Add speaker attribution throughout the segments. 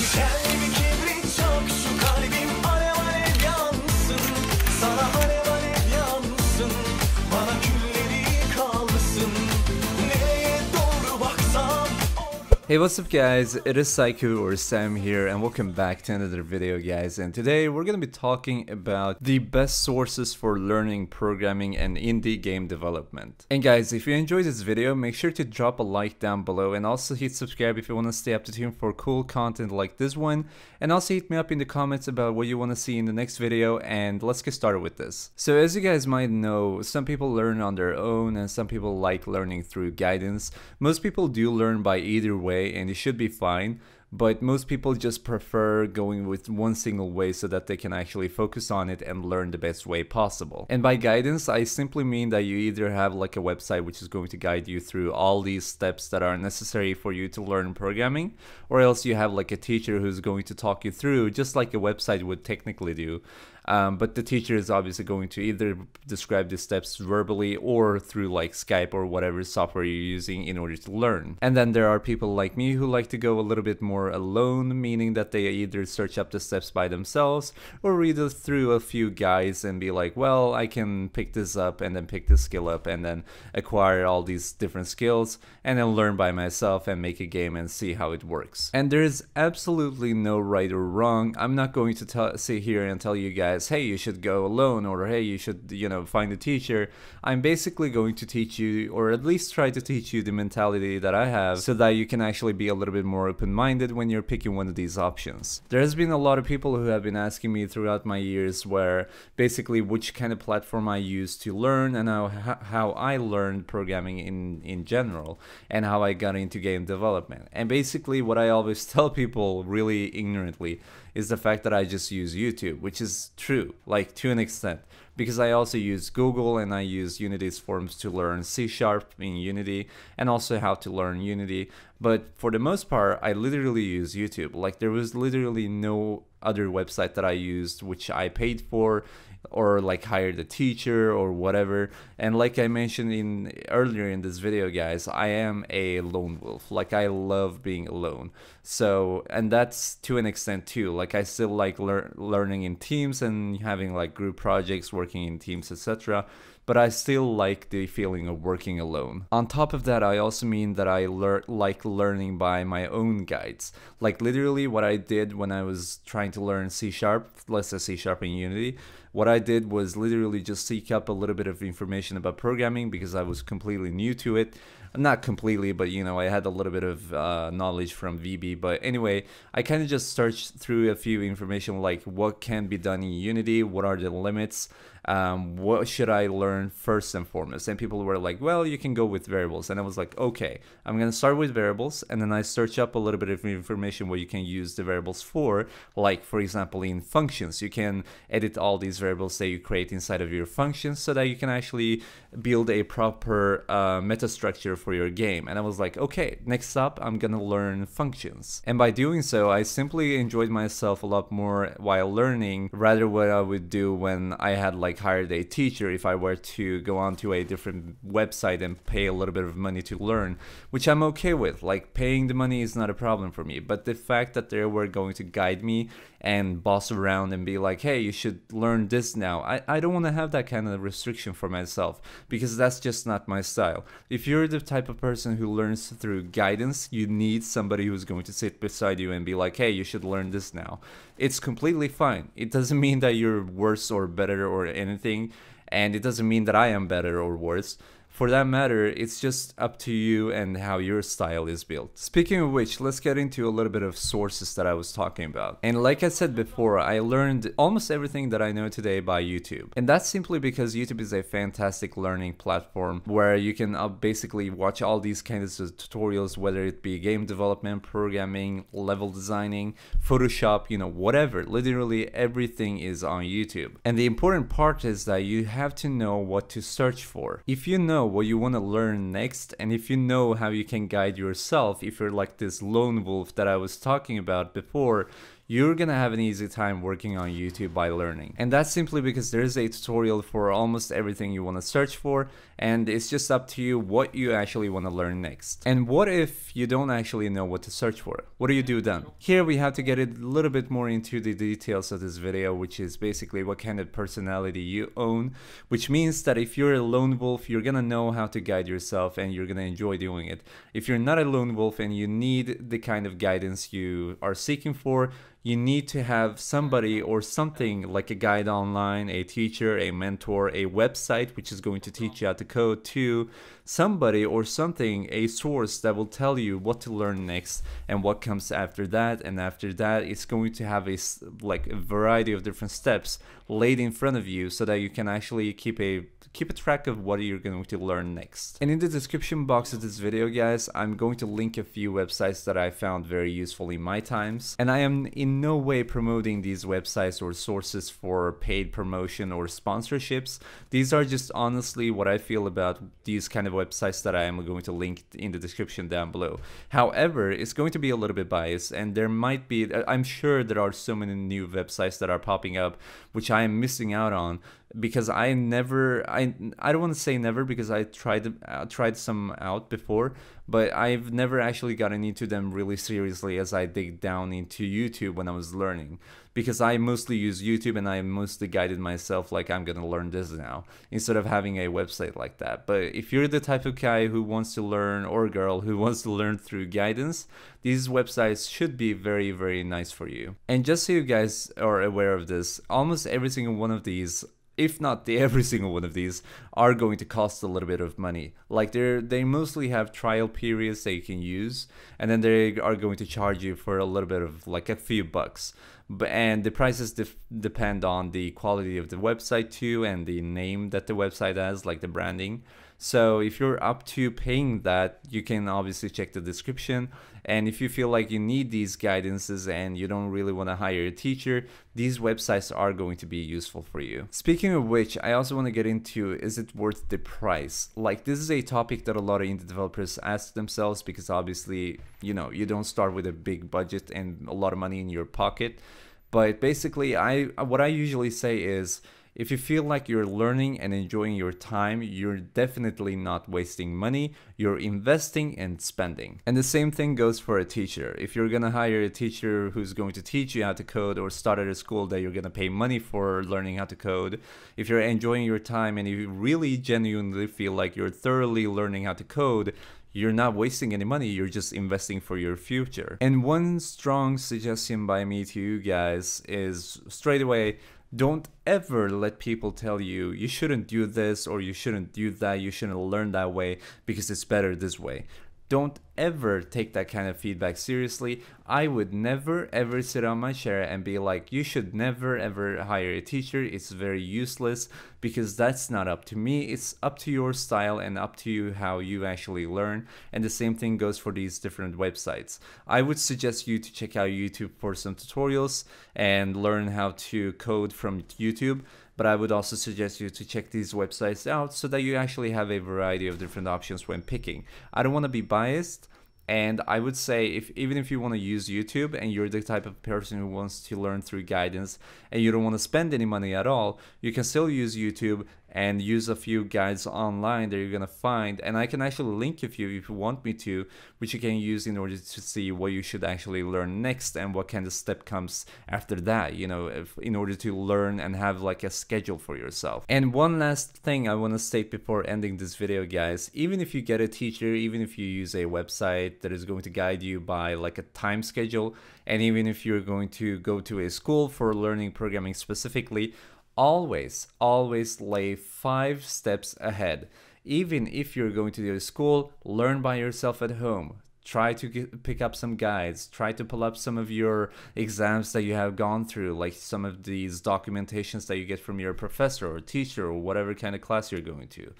Speaker 1: Dikenli bir kibrit çok şu
Speaker 2: Hey what's up guys, it is Sykoo or Sam here and welcome back to another video guys and today we're gonna be talking about the best sources for learning programming and indie game development. And guys, if you enjoyed this video, make sure to drop a like down below and also hit subscribe if you want to stay up to tune for cool content like this one and also hit me up in the comments about what you want to see in the next video and let's get started with this. So as you guys might know, some people learn on their own and some people like learning through guidance. Most people do learn by either way and it should be fine but most people just prefer going with one single way so that they can actually focus on it and learn the best way possible. And by guidance, I simply mean that you either have like a website which is going to guide you through all these steps that are necessary for you to learn programming, or else you have like a teacher who's going to talk you through just like a website would technically do. Um, but the teacher is obviously going to either describe the steps verbally or through like Skype or whatever software you're using in order to learn. And then there are people like me who like to go a little bit more alone, meaning that they either search up the steps by themselves or read through a few guides and be like, well, I can pick this up and then pick this skill up and then acquire all these different skills and then learn by myself and make a game and see how it works. And there is absolutely no right or wrong. I'm not going to sit here and tell you guys, hey, you should go alone or hey, you should, you know, find a teacher. I'm basically going to teach you or at least try to teach you the mentality that I have so that you can actually be a little bit more open-minded when you're picking one of these options. There has been a lot of people who have been asking me throughout my years where basically which kind of platform I use to learn and how, how I learned programming in, in general and how I got into game development. And basically what I always tell people really ignorantly is the fact that I just use YouTube, which is true, like to an extent, because I also use Google and I use Unity's forums to learn C Sharp in Unity and also how to learn Unity. But for the most part, I literally use YouTube. Like there was literally no other website that I used which I paid for or like hire the teacher or whatever. And like i mentioned in earlier in this video guys i am a lone wolf. Like i love being alone. So and that's to an extent too. Like i still like lear- learning in teams and having like group projects working in teams etc but I still like the feeling of working alone. On top of that, I also mean that I lear- like learning by my own guides. Like literally what I did when I was trying to learn C Sharp, let's say C Sharp in Unity, what I did was literally just seek up a little bit of information about programming because I was completely new to it not completely, but you know, I had a little bit of uh, knowledge from VB. But anyway, I kind of just searched through a few information like what can be done in Unity, what are the limits, um, what should I learn first and foremost. And people were like, well, you can go with variables. And I was like, okay, I'm gonna start with variables, and then I search up a little bit of information what you can use the variables for. Like for example, in functions, you can edit all these variables that you create inside of your functions so that you can actually build a proper uh, meta structure for your game. And I was like, okay, next up, I'm gonna learn functions. And by doing so, I simply enjoyed myself a lot more while learning rather what I would do when I had like hired a teacher if I were to go onto a different website and pay a little bit of money to learn, which I'm okay with. Like paying the money is not a problem for me, but the fact that they were going to guide me and boss around and be like, hey, you should learn this now. I, I don't want to have that kind of restriction for myself because that's just not my style. If you're the type of person who learns through guidance, you need somebody who's going to sit beside you and be like, hey, you should learn this now. It's completely fine. It doesn't mean that you're worse or better or anything, and it doesn't mean that I am better or worse for that matter, it's just up to you and how your style is built. Speaking of which, let's get into a little bit of sources that I was talking about. And like I said before, I learned almost everything that I know today by YouTube. And that's simply because YouTube is a fantastic learning platform where you can uh, basically watch all these kinds of tutorials, whether it be game development, programming, level designing, Photoshop, you know, whatever. Literally everything is on YouTube. And the important part is that you have to know what to search for. If you know what you want to learn next and if you know how you can guide yourself if you're like this lone wolf that I was talking about before you're gonna have an easy time working on YouTube by learning. And that's simply because there's a tutorial for almost everything you wanna search for, and it's just up to you what you actually wanna learn next. And what if you don't actually know what to search for? What do you do then? Here we have to get a little bit more into the details of this video, which is basically what kind of personality you own, which means that if you're a lone wolf, you're gonna know how to guide yourself and you're gonna enjoy doing it. If you're not a lone wolf and you need the kind of guidance you are seeking for, you need to have somebody or something like a guide online, a teacher, a mentor, a website which is going to teach you how to code to somebody or something, a source that will tell you what to learn next and what comes after that. And after that, it's going to have a like a variety of different steps laid in front of you so that you can actually keep a keep a track of what you're going to learn next. And in the description box of this video, guys, I'm going to link a few websites that I found very useful in my times. And I am in no way promoting these websites or sources for paid promotion or sponsorships. These are just honestly what I feel about these kind of websites that I am going to link in the description down below. However, it's going to be a little bit biased and there might be, I'm sure there are so many new websites that are popping up which I am missing out on because I never I I don't want to say never because I tried uh, tried some out before but I've never actually gotten into them really seriously as I dig down into YouTube when I was learning because I mostly use YouTube and I mostly guided myself like I'm gonna learn this now instead of having a website like that. But if you're the type of guy who wants to learn or girl who wants to learn through guidance these websites should be very very nice for you. And just so you guys are aware of this almost every single one of these if not the, every single one of these, are going to cost a little bit of money. Like they're they mostly have trial periods that you can use, and then they are going to charge you for a little bit of like a few bucks. And the prices def- depend on the quality of the website too, and the name that the website has, like the branding. So if you're up to paying that, you can obviously check the description. And if you feel like you need these guidances and you don't really want to hire a teacher, these websites are going to be useful for you. Speaking of which, I also want to get into is it worth the price? Like this is a topic that a lot of indie developers ask themselves because obviously, you know, you don't start with a big budget and a lot of money in your pocket. But basically, I what I usually say is if you feel like you're learning and enjoying your time, you're definitely not wasting money, you're investing and spending. And the same thing goes for a teacher. If you're gonna hire a teacher who's going to teach you how to code or start at a school that you're gonna pay money for learning how to code, if you're enjoying your time and you really genuinely feel like you're thoroughly learning how to code, you're not wasting any money, you're just investing for your future. And one strong suggestion by me to you guys is straight away don't ever let people tell you you shouldn't do this or you shouldn't do that, you shouldn't learn that way because it's better this way don't ever take that kind of feedback seriously. I would never ever sit on my chair and be like, you should never ever hire a teacher. It's very useless because that's not up to me. It's up to your style and up to you how you actually learn. And the same thing goes for these different websites. I would suggest you to check out YouTube for some tutorials and learn how to code from YouTube but I would also suggest you to check these websites out so that you actually have a variety of different options when picking. I don't want to be biased, and I would say if even if you want to use YouTube and you're the type of person who wants to learn through guidance and you don't want to spend any money at all, you can still use YouTube and use a few guides online that you're gonna find. And I can actually link a few if you want me to which you can use in order to see what you should actually learn next and what kind of step comes after that you know if, in order to learn and have like a schedule for yourself. And one last thing I want to state before ending this video guys. Even if you get a teacher even if you use a website that is going to guide you by like a time schedule and even if you're going to go to a school for learning programming specifically always, always lay five steps ahead. Even if you're going to the school, learn by yourself at home. Try to get, pick up some guides. Try to pull up some of your exams that you have gone through, like some of these documentations that you get from your professor or teacher or whatever kind of class you're going to.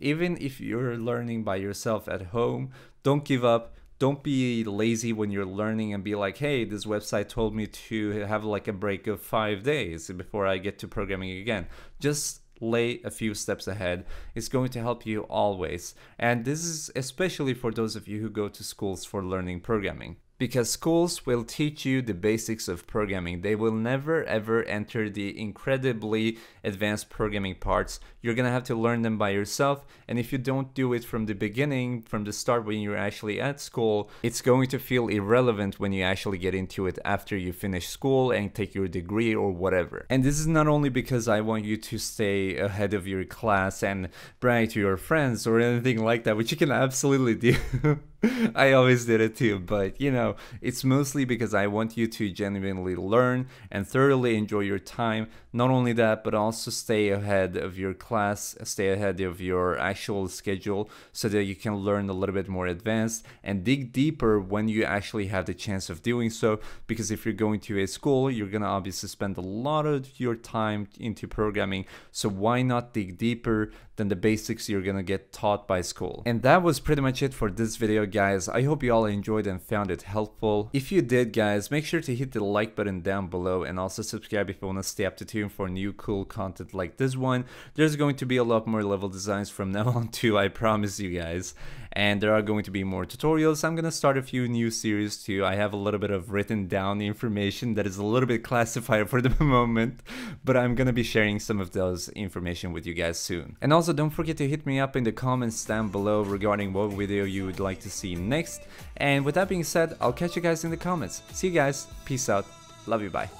Speaker 2: Even if you're learning by yourself at home, don't give up don't be lazy when you're learning and be like, hey, this website told me to have like a break of five days before I get to programming again. Just lay a few steps ahead. It's going to help you always. And this is especially for those of you who go to schools for learning programming. Because schools will teach you the basics of programming. They will never ever enter the incredibly advanced programming parts. You're gonna have to learn them by yourself, and if you don't do it from the beginning, from the start when you're actually at school, it's going to feel irrelevant when you actually get into it after you finish school and take your degree or whatever. And this is not only because I want you to stay ahead of your class and brag to your friends or anything like that, which you can absolutely do. I always did it too, but you know, it's mostly because I want you to genuinely learn and thoroughly enjoy your time. Not only that, but also stay ahead of your class, stay ahead of your actual schedule so that you can learn a little bit more advanced and dig deeper when you actually have the chance of doing so. Because if you're going to a school, you're gonna obviously spend a lot of your time into programming. So why not dig deeper than the basics you're gonna get taught by school? And that was pretty much it for this video guys. I hope you all enjoyed and found it helpful. If you did guys, make sure to hit the like button down below and also subscribe if you want to stay up to tune for new cool content like this one. There's going to be a lot more level designs from now on too, I promise you guys. And there are going to be more tutorials. I'm gonna start a few new series too. I have a little bit of written down information that is a little bit classified for the moment, but I'm gonna be sharing some of those information with you guys soon. And also don't forget to hit me up in the comments down below regarding what video you would like to see next. And with that being said, I'll catch you guys in the comments. See you guys. Peace out. Love you. Bye.